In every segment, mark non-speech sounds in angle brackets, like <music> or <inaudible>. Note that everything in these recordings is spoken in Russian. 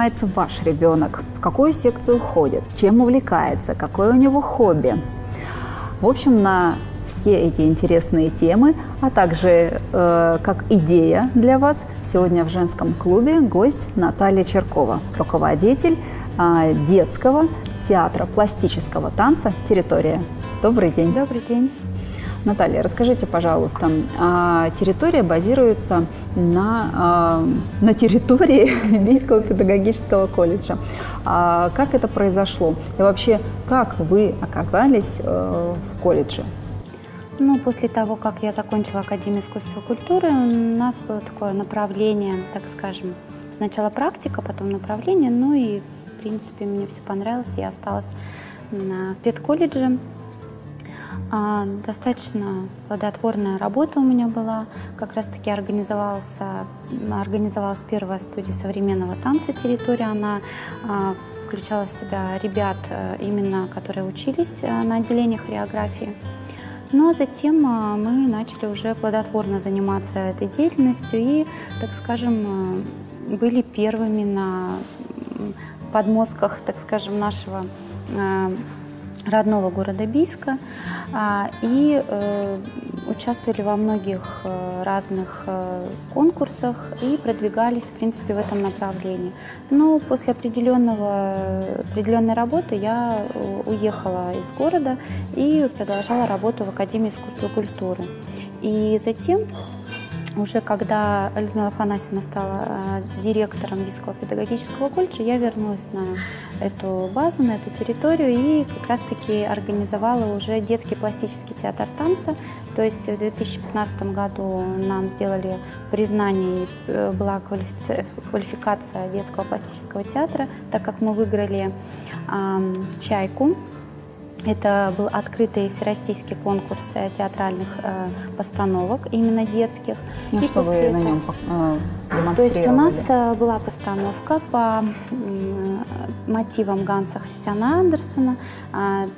Занимается ваш ребенок? В какую секцию ходит? Чем увлекается? Какое у него хобби? В общем, на все эти интересные темы, а также э, как идея для вас, сегодня в женском клубе гость Наталья Черкова, руководитель э, детского театра пластического танца «Территория». Добрый день. Добрый день. Наталья, расскажите, пожалуйста, а, территория базируется на, а, на территории <laughs> Бийского педагогического колледжа. А как это произошло? И вообще, как вы оказались э, в колледже? Ну, после того, как я закончила Академию искусства и культуры, у нас было такое направление, так скажем, сначала практика, потом направление, ну и, в принципе, мне все понравилось, я осталась в педколледже. А, достаточно плодотворная работа у меня была. Как раз-таки организовался, организовалась первая студия современного танца «Территория». Она а, включала в себя ребят, э, именно которые учились э, на отделении хореографии. Ну а затем а, мы начали уже плодотворно заниматься этой деятельностью и, так скажем, были первыми на подмостках, так скажем, нашего родного города Бийска а, и э, участвовали во многих э, разных э, конкурсах и продвигались, в принципе, в этом направлении. Но после определенного, определенной работы я уехала из города и продолжала работу в Академии искусства и культуры. И затем уже когда Людмила Афанасьевна стала э, директором Бийского педагогического колледжа, я вернулась на эту базу, на эту территорию и как раз-таки организовала уже детский пластический театр танца. То есть в 2015 году нам сделали признание, э, была квалификация детского пластического театра, так как мы выиграли «Чайку», это был открытый всероссийский конкурс э, театральных э, постановок, именно детских. Ну, и что вы этого... на нем э, То есть у нас э, была постановка по э, мотивам Ганса Христиана Андерсона. Э,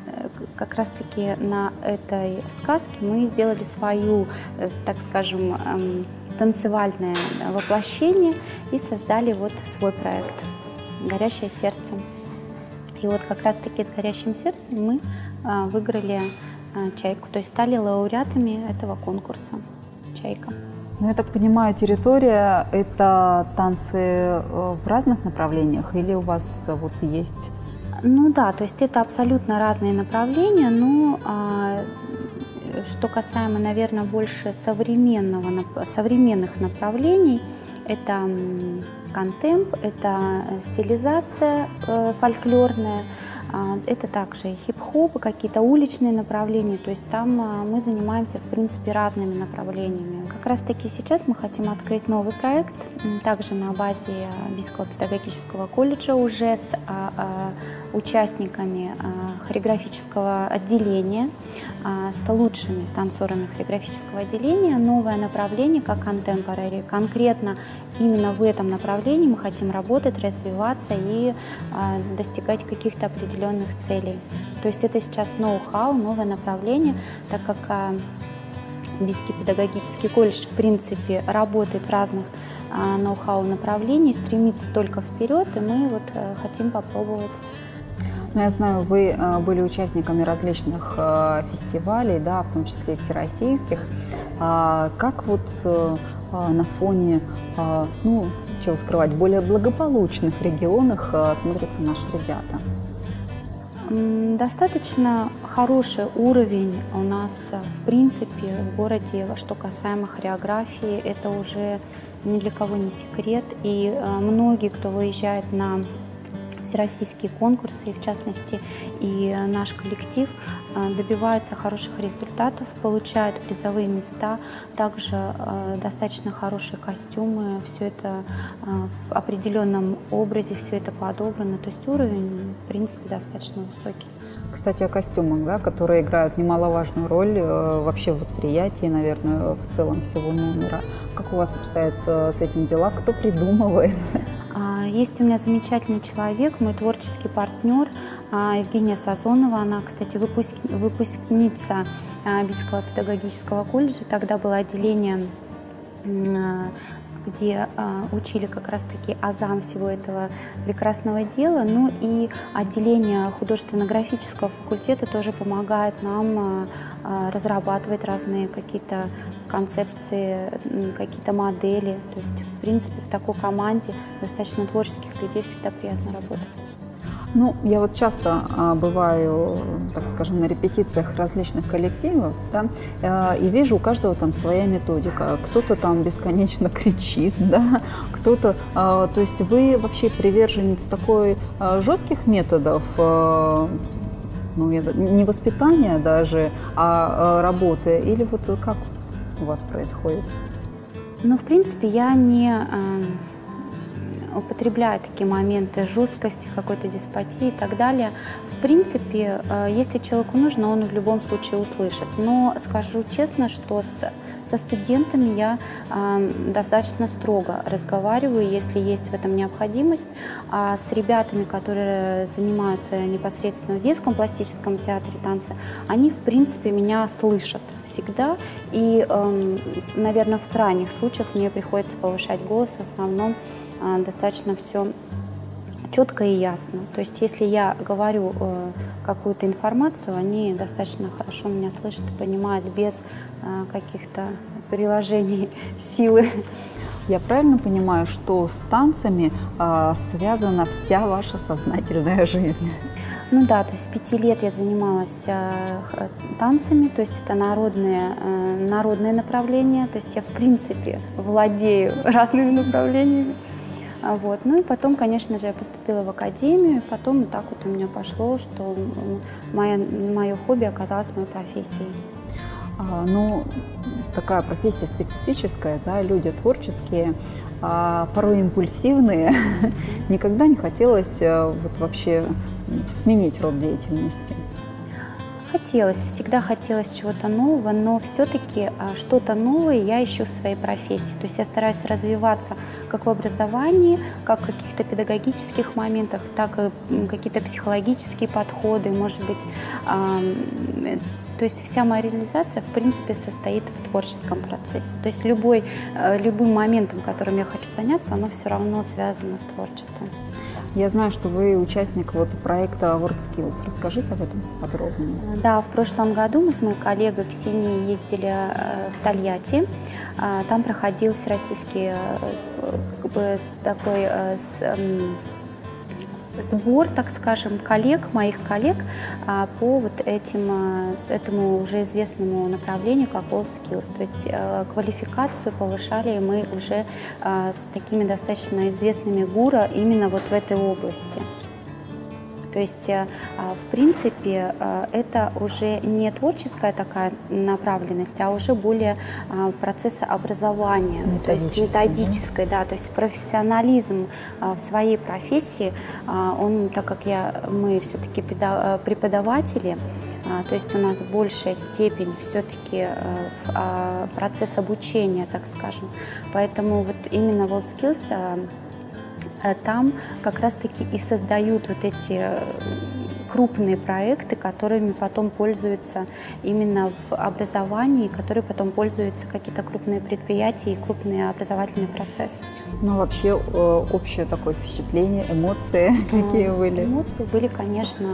как раз-таки на этой сказке мы сделали свою, э, так скажем, э, танцевальное воплощение и создали вот свой проект «Горящее сердце». И вот как раз-таки с горящим сердцем мы а, выиграли а, чайку, то есть стали лауреатами этого конкурса «Чайка». Ну, я так понимаю, территория – это танцы э, в разных направлениях или у вас э, вот есть… Ну да, то есть это абсолютно разные направления, но а, что касаемо, наверное, больше современного, современных направлений, это контемп, это э, стилизация э, фольклорная, а, это также хип-хоп, какие-то уличные направления, то есть там а, мы занимаемся, в принципе, разными направлениями. Как раз-таки сейчас мы хотим открыть новый проект, также на базе Бийского педагогического колледжа, уже с а, участниками хореографического отделения, с лучшими танцорами хореографического отделения, новое направление, как contemporary. Конкретно именно в этом направлении мы хотим работать, развиваться и достигать каких-то определенных целей. То есть это сейчас ноу-хау, новое направление, так как а, Бийский педагогический колледж в принципе работает в разных а, ноу-хау направлений, стремится только вперед, и мы вот а, хотим попробовать ну, я знаю, вы э, были участниками различных э, фестивалей, да, в том числе и всероссийских. А как вот э, на фоне, ну, чего скрывать, более благополучных регионах смотрятся наши ребята? Достаточно хороший уровень у нас, э, в принципе, в городе, что касаемо хореографии. Это уже ни для кого не секрет. И э, многие, кто выезжает на всероссийские конкурсы, и в частности и наш коллектив э, добиваются хороших результатов, получают призовые места, также э, достаточно хорошие костюмы, все это э, в определенном образе, все это подобрано, то есть уровень, в принципе, достаточно высокий. Кстати, о костюмах, да, которые играют немаловажную роль вообще в восприятии, наверное, в целом всего номера. Как у вас обстоят с этим дела? Кто придумывает? А, есть у меня замечательный человек, мой творческий партнер а, Евгения Сазонова. Она, кстати, выпуск... выпускница а, Бийского педагогического колледжа. Тогда было отделение где а, учили как раз-таки азам всего этого прекрасного дела. Ну и отделение художественно-графического факультета тоже помогает нам а, а, разрабатывать разные какие-то концепции, какие-то модели. То есть, в принципе, в такой команде достаточно творческих людей всегда приятно работать. Ну, я вот часто а, бываю, так скажем, на репетициях различных коллективов, да, а, и вижу у каждого там своя методика. Кто-то там бесконечно кричит, <laughs> да, кто-то, а, то есть вы вообще приверженец такой а, жестких методов, а, ну, не воспитания даже, а, работы, или вот как у вас происходит? Ну, в принципе, я не употребляю такие моменты жесткости, какой-то деспотии и так далее. В принципе, э, если человеку нужно, он в любом случае услышит. Но скажу честно, что с, со студентами я э, достаточно строго разговариваю, если есть в этом необходимость. А с ребятами, которые занимаются непосредственно в детском пластическом театре танца, они, в принципе, меня слышат всегда. И, э, наверное, в крайних случаях мне приходится повышать голос в основном достаточно все четко и ясно. То есть если я говорю э, какую-то информацию, они достаточно хорошо меня слышат и понимают без э, каких-то приложений <laughs> силы. Я правильно понимаю, что с танцами э, связана вся ваша сознательная жизнь? Ну да, то есть с пяти лет я занималась э, танцами, то есть это народные, э, народные направления, то есть я в принципе владею <laughs> разными направлениями. А вот. Ну и потом, конечно же, я поступила в академию, и потом вот так вот у меня пошло, что моя, мое хобби оказалось моей профессией. А, ну, такая профессия специфическая, да, люди творческие, а порой импульсивные. <laughs> Никогда не хотелось э, вот вообще сменить род деятельности. Хотелось, всегда хотелось чего-то нового, но все-таки а, что-то новое я ищу в своей профессии. То есть я стараюсь развиваться как в образовании, как в каких-то педагогических моментах, так и какие-то психологические подходы, может быть, то есть вся моя реализация, в принципе, состоит в творческом процессе. То есть любой, э, любым моментом, которым я хочу заняться, оно все равно связано с творчеством. Я знаю, что вы участник вот проекта WorldSkills. Расскажите об этом подробнее. Да, в прошлом году мы с моей коллегой Ксенией ездили э, в Тольятти. А, там проходил всероссийский э, как бы, такой сбор, так скажем, коллег, моих коллег а, по вот этим, а, этому уже известному направлению, как WorldSkills. То есть э, квалификацию повышали мы уже а, с такими достаточно известными гура именно вот в этой области. То есть, э, а, в принципе, э, это уже не творческая такая направленность, а уже более а, процесса образования, то есть методической, да? да, то есть профессионализм а, в своей профессии, он, так как я, мы все-таки преподаватели, то есть у нас большая степень все-таки процесс обучения, так скажем. Поэтому вот именно WorldSkills Э, там как раз-таки и создают вот эти э, крупные проекты, которыми потом пользуются именно в образовании, которые потом пользуются какие-то крупные предприятия и крупные образовательные процессы. Ну, вообще э, общее такое впечатление, эмоции <laughs> какие были? Эмоции были, конечно,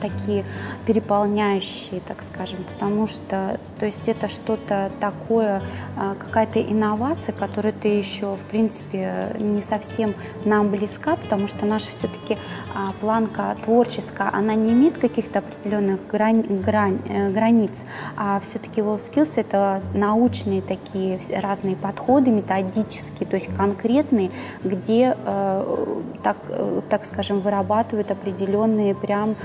такие переполняющие, так скажем, потому что то есть это что-то такое, а, какая-то инновация, которая ты еще, в принципе, не совсем нам близка, потому что наша все-таки а, планка творческая, она не имеет каких-то определенных грань, грань, э, границ, а все-таки WorldSkills это научные такие разные подходы, методические, то есть конкретные, где, э, так, э, так скажем, вырабатывают определенные прям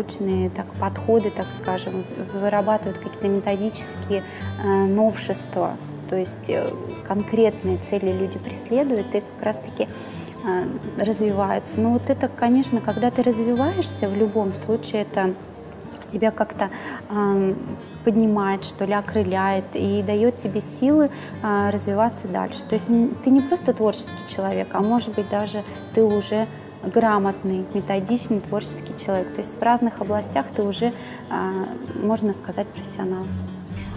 научные так, подходы, так скажем, вырабатывают какие-то методические новшества, то есть конкретные цели люди преследуют и как раз-таки развиваются. Но вот это, конечно, когда ты развиваешься, в любом случае это тебя как-то э, поднимает, что ли, окрыляет и дает тебе силы э, развиваться дальше. То есть ты не просто творческий человек, а может быть даже ты уже грамотный, методичный, творческий человек. То есть в разных областях ты уже, можно сказать, профессионал.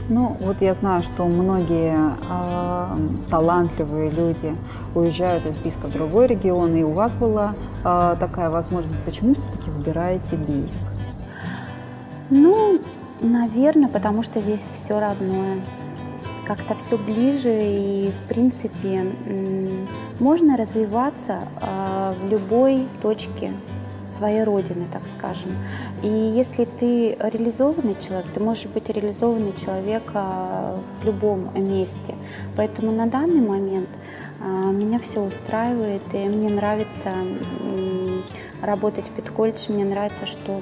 Ну, вот я знаю, что многие э, талантливые люди уезжают из Бийска в другой регион, и у вас была э, такая возможность. Почему все-таки выбираете Бийск? Ну, наверное, потому что здесь все родное. Как-то все ближе, и, в принципе, можно развиваться э, в любой точке своей родины, так скажем. И если ты реализованный человек, ты можешь быть реализованный человек а, в любом месте. Поэтому на данный момент а, меня все устраивает, и мне нравится работать в Петколледж, мне нравится, что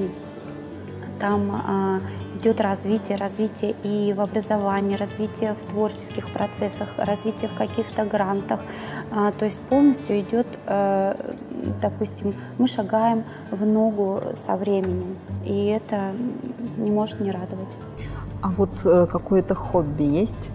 там а, идет развитие, развитие и в образовании, развитие в творческих процессах, развитие в каких-то грантах. А, то есть полностью идет, э, допустим, мы шагаем в ногу со временем, и это не может не радовать. А вот э, какое-то хобби есть?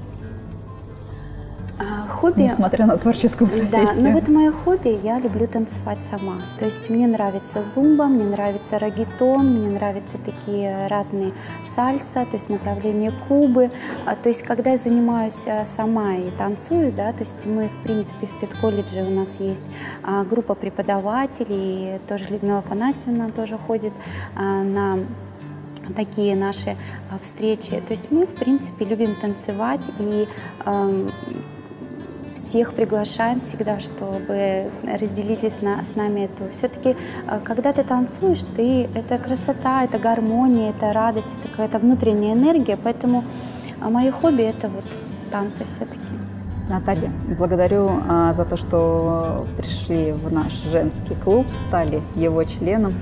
А, хобби... Несмотря на творческую профессию. Да, ну вот мое хобби, я люблю танцевать сама. То есть мне нравится зумба, мне нравится рагетон, мне нравятся такие разные сальса, то есть направление кубы. А, то есть когда я занимаюсь э, сама и танцую, да, то есть мы, в принципе, в педколледже у нас есть а, группа преподавателей, тоже Людмила Афанасьевна тоже ходит на такие наши встречи. То есть мы, в принципе, любим танцевать и эм, всех приглашаем всегда, чтобы разделили с, на, с нами эту. Все-таки, э, когда ты танцуешь, ты это красота, это гармония, это радость, это какая-то внутренняя энергия. Поэтому а, мое хобби это вот танцы все-таки. Наталья, благодарю а, за то, что пришли в наш женский клуб, стали его членом.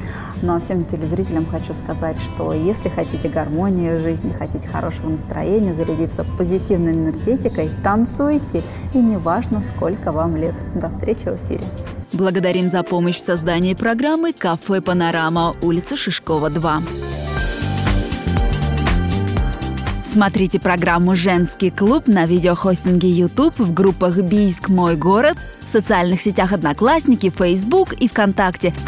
Ну а всем телезрителям хочу сказать, что если хотите гармонии в жизни, хотите хорошего настроения, зарядиться позитивной энергетикой, танцуйте, и неважно, сколько вам лет. До встречи в эфире. Благодарим за помощь в создании программы «Кафе Панорама», улица Шишкова, 2. Смотрите программу «Женский клуб» на видеохостинге YouTube в группах «Бийск. Мой город», в социальных сетях «Одноклассники», Facebook и ВКонтакте –